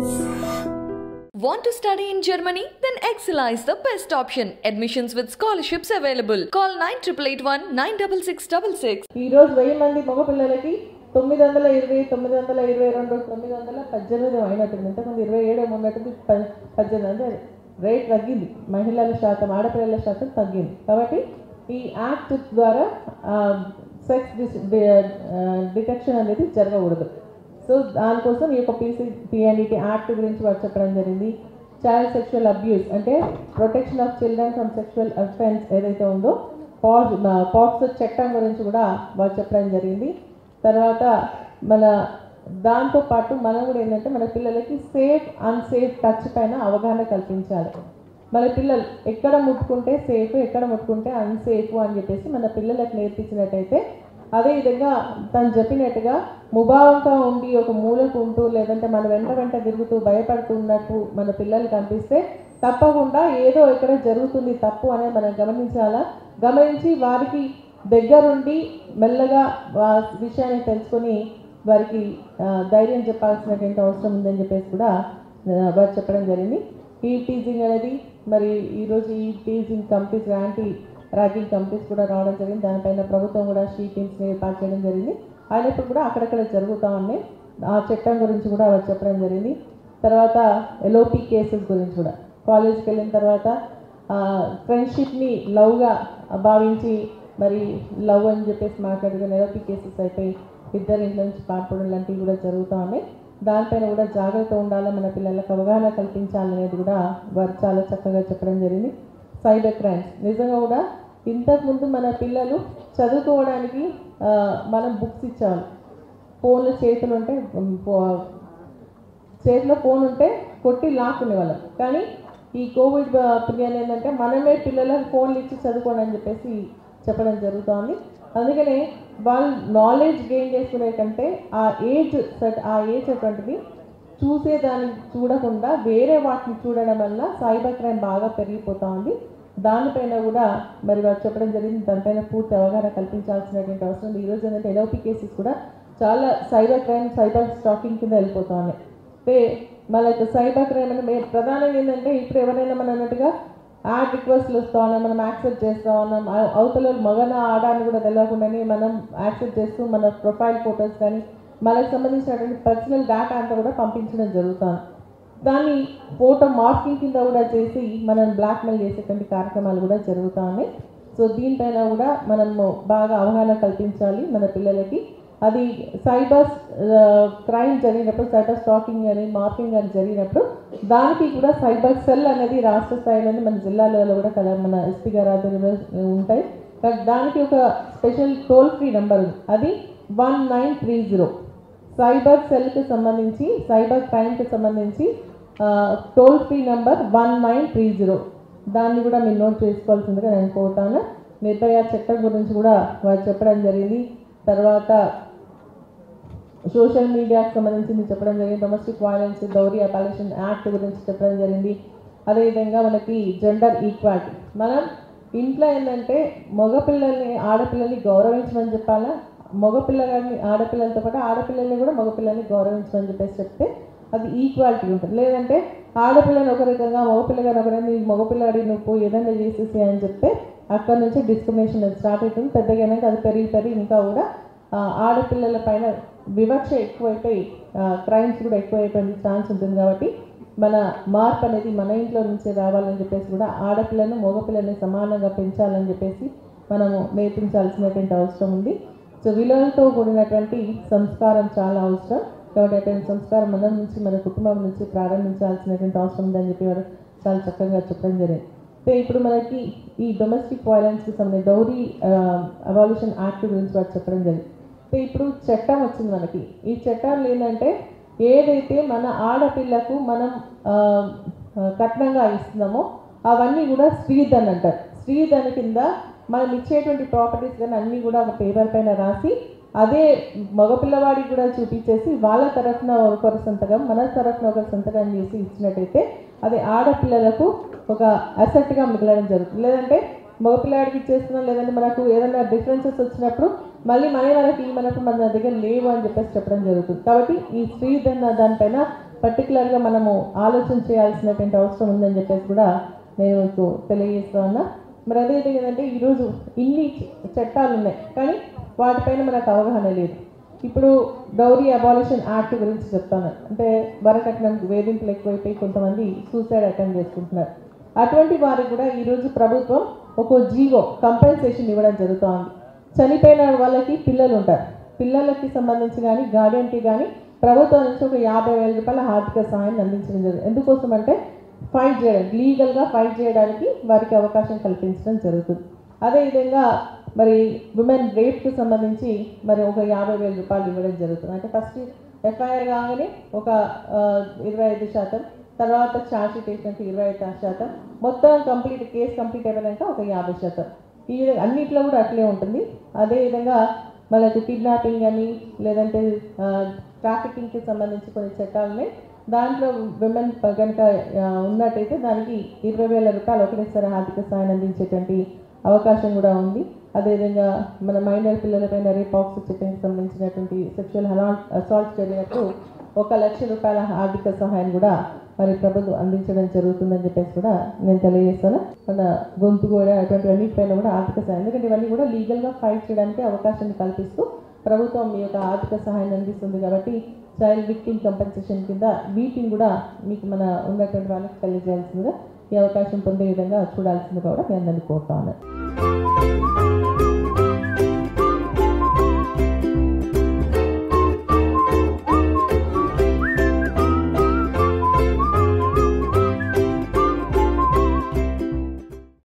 Want to study in Germany? Then Excella is the best option. Admissions with scholarships available. Call 9881 96666. ఈ రోజు వెయ్యి మంది మగపిల్లలకి తొమ్మిది వందల ఇరవై తొమ్మిది వందల ఇరవై రెండు తొమ్మిది వందల పద్దెనిమిది అయినట్టుంది ఇంతకుముందు ఇరవై ఏడు ఉన్నట్టుంది ప- పద్దెనిమిది అంటే రేట్ తగ్గింది మహిళల శాతం ఆడపిల్లల శాతం తగ్గింది కాబట్టి ఈ యాక్ట్ ద్వారా సెక్స్ డిటెక్షన్ అనేది జరగకూడదు సో దానికోసం ఈ యొక్క పీసీ పిఎన్ఈటీ యాక్ట్ గురించి వారు చెప్పడం జరిగింది. చైల్డ్ సెక్షువల్ అబ్యూస్ అంటే protection of children from sexual offence ఏదైతే ఉందో పాజ్ పాక్స్ చట్టం గురించి కూడా వారు చెప్పడం జరిగింది. తర్వాత మన దాంతో పాటు మనం కూడా ఏంటంటే మన పిల్లలకి సేఫ్ అన్సేఫ్ టచ్ పైన అవగాహన కల్పించాలి. మన పిల్లలు ఎక్కడ ముట్టుకుంటే సేఫ్ ఎక్కడ ముట్టుకుంటే అన్సేఫ్ అని చెప్పేసి మన పిల్లలకు నేర్పించినట్టయితే అదేవిధంగా తను చెప్పినట్టుగా ముభావంగా ఉండి ఒక మూలకు ఉంటూ లేదంటే మన వెంట వెంట తిరుగుతూ భయపడుతున్నట్టు మన పిల్లలు కనిపిస్తే తప్పకుండా ఏదో ఇక్కడ జరుగుతుంది తప్పు అనేది మనం గమనించాలా? గమనించి వారికి దగ్గరుండి మెల్లగా వా విషయాన్ని తెలుసుకొని వారికి ధైర్యం చెప్పాల్సినటువంటి అవసరం ఉందని చెప్పేసి కూడా వారు చెప్పడం జరిగింది. ఈ టీజింగ్ అనేది మరి ఈరోజు ఈ టీజింగ్ కంపెనీస్ లాంటి ర్యాగింగ్ కంపెనీస్ కూడా రావడం జరిగింది. దానిపైన ప్రభుత్వం కూడా షీ టీమ్స్ని ఏర్పాటు చేయడం జరిగింది. అయినప్పుడు కూడా అక్కడక్కడ జరుగుతూ ఉన్నాయి. ఆ చట్టం గురించి కూడా వారు చెప్పడం జరిగింది. తర్వాత ఎల్ఓపి కేసెస్ గురించి కూడా. కాలేజ్కి వెళ్ళిన తర్వాత ఫ్రెండ్షిప్ని లవ్గా భావించి మరి లవ్ అని చెప్పేసి మాట్లాడుకుని ఎల్ఓపి కేసెస్ అయిపోయి ఇద్దరి ఇంట్లో నుంచి పారిపోవడం లాంటివి కూడా జరుగుతూ ఉన్నాయి. దానిపైన కూడా జాగ్రత్త ఉండాలి. మన పిల్లలకు అవగాహన కల్పించాలనేది కూడా వారు చాలా చక్కగా చెప్పడం జరిగింది. సైబర్ క్రైమ్స్ నిజంగా కూడా ఇంతకుముందు మన పిల్లలు చదువుకోవడానికి మనం బుక్స్ ఇచ్చాము ఫోన్లు చేతులు ఉంటే చేతిలో ఫోన్ ఉంటే కొట్టి లాక్కునేవాళ్ళం కానీ ఈ కోవిడ్ పీరియడ్ ఏంటంటే మనమే పిల్లలకు ఫోన్లు ఇచ్చి చదువుకోండి అని చెప్పేసి చెప్పడం జరుగుతుంది. అందుకనే వాళ్ళు నాలెడ్జ్ గెయిన్ చేసుకునే కంటే ఆ ఏజ్ సట్ ఆ ఏజ్ అటువంటిది చూసేదాన్ని చూడకుండా వేరే వాటిని చూడడం వల్ల సైబర్ క్రైమ్ బాగా పెరిగిపోతూ ఉంది. దానిపైన కూడా మరి వారు చెప్పడం జరిగింది. దానిపైన పూర్తి అవగాహన కల్పించాల్సినటువంటి అవసరం ఉంది. ఈరోజు ఏంటంటే ఎల్ఓపి కేసెస్ కూడా చాలా సైబర్ క్రైమ్ సైబర్ స్టాకింగ్ కింద వెళ్ళిపోతా ఉన్నాయి. అంటే మనకు సైబర్ క్రైమ్ అంటే ప్రధానంగా ఏంటంటే ఇప్పుడు ఎవరైనా మనం అన్నట్టుగా యాడ్ రిక్వెస్ట్లు వస్తా ఉన్నాం మనం యాక్సెప్ట్ చేస్తూ ఉన్నాం. అవతల మగన ఆడాన్ని కూడా తెలియకుండానే మనం యాక్సెప్ట్ చేస్తూ మన ప్రొఫైల్ ఫొటోస్ కానీ మనకు సంబంధించినటువంటి పర్సనల్ డేటా అంతా కూడా పంపించడం జరుగుతాను. దాన్ని ఫోటో మార్కింగ్ కింద కూడా చేసి మనం బ్లాక్మెయిల్ చేసేటువంటి కార్యక్రమాలు కూడా జరుగుతూ ఉన్నాయి. సో దీనిపైన కూడా మనము బాగా అవగాహన కల్పించాలి మన పిల్లలకి. అది సైబర్ క్రైమ్ uh, జరిగినప్పుడు సైబర్ స్టాకింగ్ అని మార్కింగ్ అని జరిగినప్పుడు దానికి కూడా సైబర్ సెల్ అనేది రాష్ట్ర స్థాయిలోనే మన జిల్లాలలో కూడా కదా మన ఎస్పీ గారు ఆధ్వర్యంలో uh, ఉంటాయి. దానికి ఒక స్పెషల్ టోల్ ఫ్రీ నెంబర్ ఉంది. అది one nine three zero cyber సెల్కి సంబంధించి సైబర్ క్రైమ్కి సంబంధించి toll free number one nine three zero. దాన్ని కూడా మీరు నోట్ చేసుకోవాల్సిందిగా నేను కోరుతాను. నిర్భయ చట్టం గురించి కూడా వారు చెప్పడం జరిగింది. తర్వాత సోషల్ మీడియాకి సంబంధించింది చెప్పడం జరిగింది. డొమెస్టిక్ వైలెన్స్ గౌరీ అపాలేషన్ యాక్ట్ గురించి చెప్పడం జరిగింది. అదేవిధంగా మనకి జెండర్ ఈక్వాలిటీ. మనం ఇంట్లో ఏంటంటే మగపిల్లల్ని ఆడపిల్లల్ని గౌరవించమని చెప్పాలా? మగపిల్లగాని ఆడపిల్లలతో పాటు ఆడపిల్లల్ని కూడా మగపిల్లల్ని గౌరవించమని చెప్పేసి చెప్తే అది ఈక్వాలిటీ ఉంటుంది. లేదంటే ఆడపిల్లని ఒక రకంగా మగపిల్లగాని ఒక రకంగా మగపిల్లాడి నువ్వు ఏదైనా చేసేసి అని చెప్తే అక్కడ నుంచి డిస్క్రిమినేషన్ స్టార్ట్ అవుతుంది. పెద్దగా అది పెరిగి పెరిగి ఇంకా కూడా ఆడపిల్లల పైన వివక్ష ఎక్కువైపోయి క్రైమ్స్ కూడా ఎక్కువైపోయిన ఛాన్స్ ఉంటుంది కాబట్టి మన మార్పు అనేది మన ఇంట్లో నుంచే రావాలని చెప్పేసి కూడా ఆడపిల్లను మగపిల్లని సమానంగా పెంచాలని చెప్పేసి మనము నేర్పించాల్సినటువంటి అవసరం ఉంది. సో విలువలతో కూడినటువంటి సంస్కారం చాలా అవసరం. కాబట్టి అటువంటి సంస్కారం మనం నుంచి మన కుటుంబం నుంచి ప్రారంభించాల్సినటువంటి అవసరం ఉందని చెప్పి వారు చాలా చక్కగా చెప్పడం జరిగింది. సో ఇప్పుడు మనకి ఈ డొమెస్టిక్ వైలెన్స్కి సంబంధించి డౌరీ అవాల్యూషన్ యాక్ట్ గురించి వారు చెప్పడం జరిగింది. సో ఇప్పుడు చట్టం వచ్చింది మనకి. ఈ చట్టాలు ఏంటంటే ఏదైతే మన ఆడపిల్లకు మనం కఠినంగా కట్నంగా ఇస్తున్నామో అవన్నీ కూడా స్త్రీధన్ అంటారు. స్త్రీధన్ కింద మనం ఇచ్చేటువంటి ప్రాపర్టీస్ కానీ అన్నీ కూడా ఒక పేపర్ పైన రాసి అదే మగపిల్లవాడికి కూడా చూపించేసి వాళ్ళ తరఫున ఒకరి సంతకం మన తరఫున ఒకరి సంతకం చేసి ఇచ్చినట్టయితే అది ఆడపిల్లలకు ఒక అసెట్గా మిగలడం జరుగుతుంది. లేదంటే మగపిల్లాడికి ఇచ్చేస్తున్నాం లేదంటే మనకు ఏదైనా డిఫరెన్సెస్ వచ్చినప్పుడు మళ్ళీ మనీ మనకి మనకు మన దగ్గర లేవు అని చెప్పేసి చెప్పడం జరుగుతుంది. కాబట్టి ఈ స్త్రీ దన్న దానిపైన పర్టికులర్గా మనము ఆలోచన చేయాల్సినటువంటి అవసరం ఉందని చెప్పేసి కూడా నేను మీకు తెలియజేస్తా ఉన్నా. మరి అదేంటి ఏంటంటే ఈరోజు ఇన్ని చట్టాలు ఉన్నాయి కానీ వాటిపైన మనకు అవగాహన లేదు. ఇప్పుడు డౌరీ అబాలిషన్ యాక్ట్ గురించి చెప్తాను. అంటే వరకట్నం వేధింపులు ఎక్కువైపోయి కొంతమంది సూసైడ్ అటెంప్ట్ చేసుకుంటున్నారు. అటువంటి వారికి కూడా ఈరోజు ప్రభుత్వం ఒక జీవో కంపెన్సేషన్ ఇవ్వడం జరుగుతోంది. చనిపోయిన వాళ్ళకి పిల్లలు ఉంటారు. పిల్లలకి సంబంధించి కానీ గార్డెన్కి కానీ ప్రభుత్వం నుంచి ఒక యాభై వేల రూపాయల ఆర్థిక సహాయాన్ని అందించడం జరుగుతుంది. ఎందుకోసం అంటే ఫైట్ చేయడానికి లీగల్గా ఫైట్ చేయడానికి వారికి అవకాశం కల్పించడం జరుగుతుంది. అదేవిధంగా మరి ఉమెన్ రేప్కి సంబంధించి మరి ఒక యాభై వేల రూపాయలు ఇవ్వడం జరుగుతుంది. అంటే ఫస్ట్ ఎఫ్ఐఆర్ కాగానే ఒక ఇరవై ఐదు శాతం తర్వాత ఛార్జ్షీట్ వేసినాక ఇరవై ఐదు శాతం మొత్తం కంప్లీట్ కేసు కంప్లీట్ అయిపోయాక ఒక యాభై శాతం. ఈ విధంగా అన్నిట్లో కూడా అట్లే ఉంటుంది. అదేవిధంగా మనకు కిడ్నాపింగ్ అని లేదంటే ట్రాఫికింగ్కి సంబంధించి కొన్ని చట్టాలని దాంట్లో విమెన్ కనుక ఉన్నట్టయితే దానికి ఇరవై వేల రూపాయలు ఒకటేసారి ఆర్థిక సాయం అందించేటువంటి అవకాశం కూడా ఉంది. అదేవిధంగా మన మైనర్ పిల్లలపైన రేపాక్స్ చట్టానికి సంబంధించినటువంటి సెక్షువల్ అసాల్ట్ జరిగినప్పుడు ఒక లక్ష రూపాయల ఆర్థిక సహాయం కూడా మరి ప్రభుత్వం అందించడం జరుగుతుందని చెప్పేసి కూడా నేను తెలియజేస్తాను. మన గొంతు కూడా అటువంటి అన్నిటిపైన కూడా ఆర్థిక సహాయం ఎందుకంటే ఇవన్నీ కూడా లీగల్గా ఫైట్ చేయడానికి అవకాశాన్ని కల్పిస్తూ ప్రభుత్వం మీ యొక్క ఆర్థిక సహాయాన్ని అందిస్తుంది కాబట్టి చైల్డ్ విక్టిమ్ కంపెన్సేషన్ కింద వీటిని కూడా మీకు మన ఉన్నటువంటి వాళ్ళకి తెలియజేయాల్సిందిగా ఈ అవకాశం పొందే విధంగా చూడాల్సింది కూడా మీ అందరినీ కోరుతా ఉన్నాను.